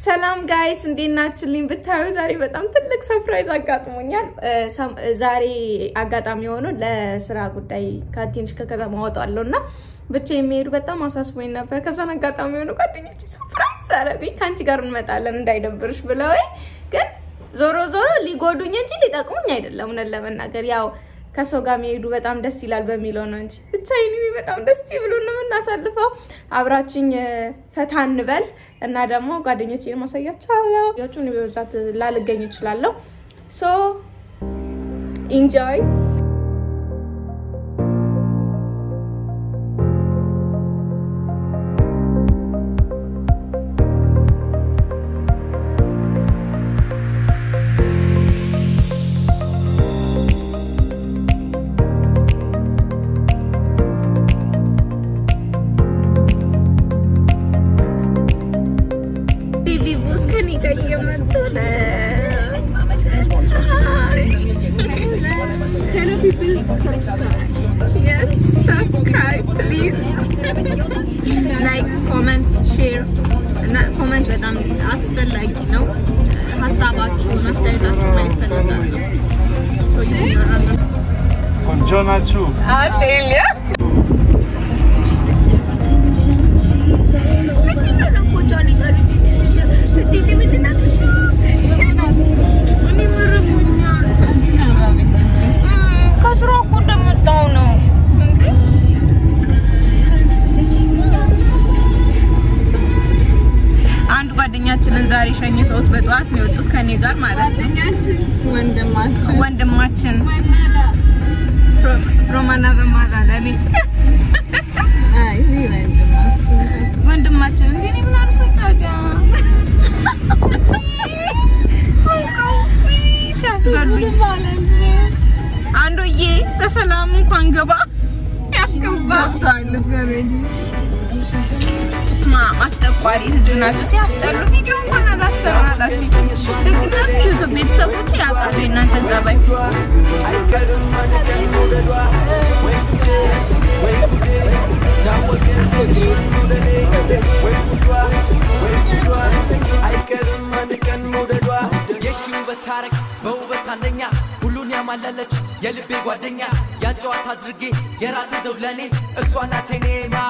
ሰላም guys እንዴት ናችሁልኝ? ብታዩ ዛሬ በጣም ትልቅ surprise አጋጥሞኛል። ዛሬ አጋጣሚ የሆነው ለስራ ጉዳይ ከትንሽ ከከተማ ወጣለሁ እና ብቻ መሄዱ በጣም አሳስቦኝ ነበር። ከዛን አጋጣሚ የሆነ ጓደኞች surprise አረጉኝ። ከአንቺ ጋር እንመጣለን እንዳይደብርሽ ብለውኝ፣ ግን ዞሮ ዞሮ ሊጎዱኝ እንጂ ሊጠቅሙኝ አይደለም። እውነት ለመናገር ያው ከሰው ጋር መሄዱ በጣም ደስ ይላል በሚለው ነው እንጂ ብቻ በጣም ደስ ብሎ ነው የምናሳልፈው። አብራችሁኝ ፈታ እንበል እና ደግሞ ጓደኞቼን ማሳያቸዋለሁ። ያቹን በብዛት ላልገኝ እችላለሁ። So enjoy comment በጣም አስፈላጊ ነው። ሀሳባችሁን፣ አስተያየታችሁን ማየት ፈልጋለሁ። ቆንጆ ናችሁ። የወጡት ከኔ ጋር ማለት ነው። ወንድማችን ወንድማችን from another mother ለኔ አይ ወንድማችን ወንድማችን እንዴ? እኔ ምን አልኩኝ ታዲያ? ሲያስበሉኝ አንዱዬ በሰላም እንኳን ገባ። ያስገባ ስማ አስጠቋሪ ህዝብ ናቸው ሲያስጠሉ። ቪዲዮ እንኳን አላሰራላችሁ። ዩቱብ ቤተሰቦች ያውቃሉ የእናንተን ጸባይ። ታረቅ የልቤ ጓደኛ ያጨዋት አድርጌ የራሴ ዘው ለኔ እሷ ናት የኔ ማር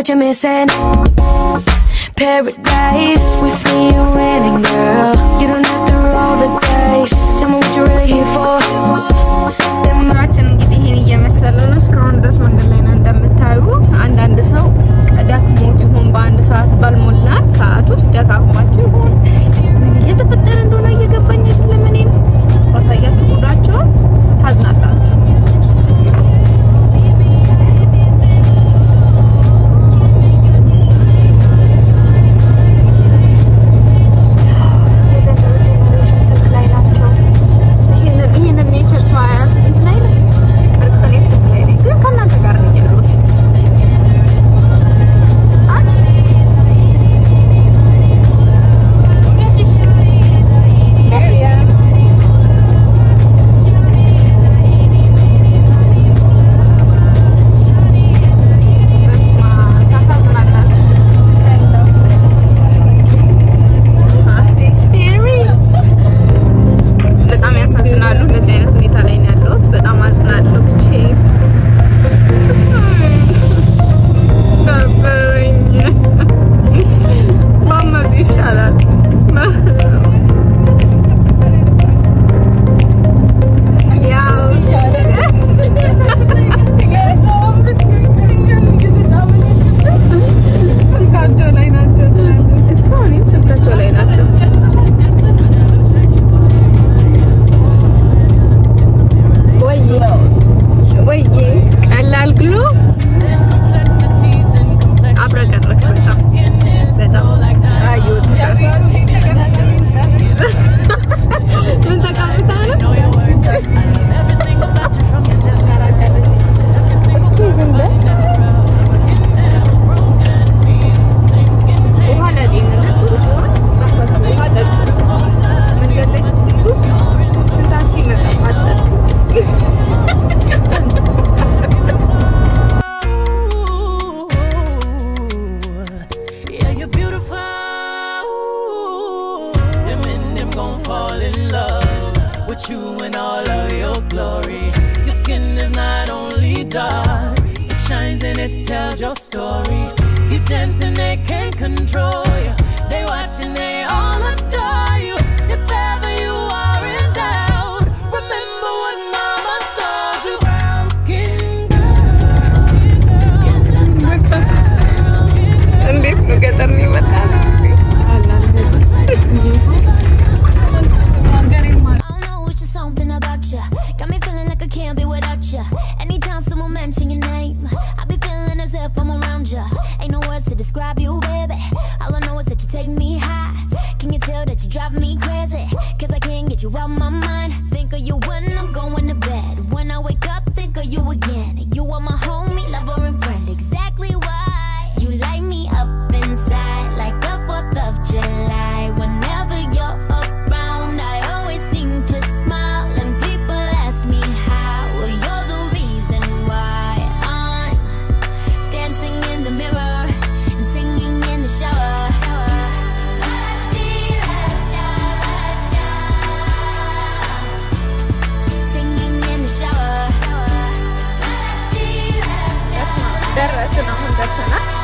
what you're missing Paradise With me you're winning girl You don't have to roll the dice Tell me what you're really here for Dem Martin geht hier in Jemes Lalolos Kondas it tells your story. Keep dancing, they can't control you. They watching, they all. Can you tell that you drive me crazy? Cause I can't get you out my mind. Think of you ደረስን። አሁን ደርሰናል።